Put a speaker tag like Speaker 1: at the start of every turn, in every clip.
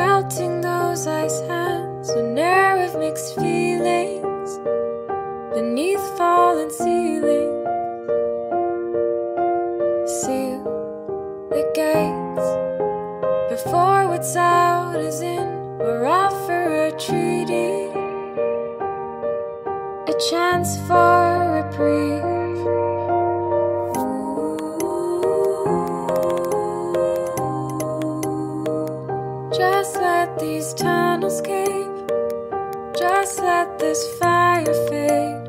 Speaker 1: melting those ice hands An air of mixed feelings Beneath fallen ceilings Seal the gates Before what's out is in Or offer a treaty A chance for reprieve these tunnels cave. Just let this fire fade.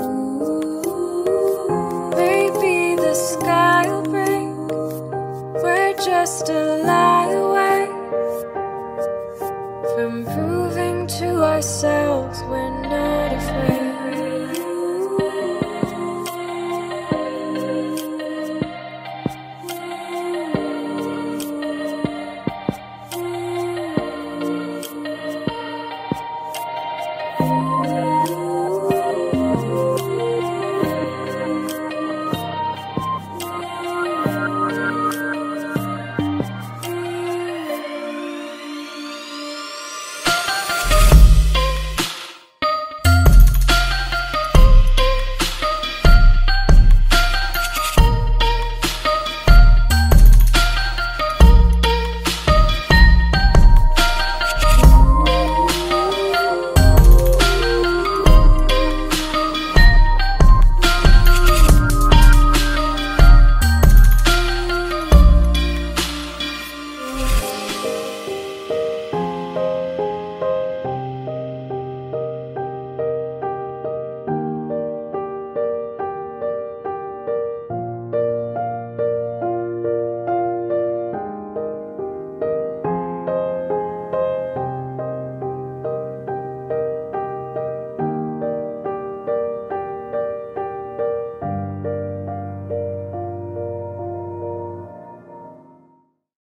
Speaker 1: Ooh, Maybe the sky will break. We're just a lie away from proving to ourselves we're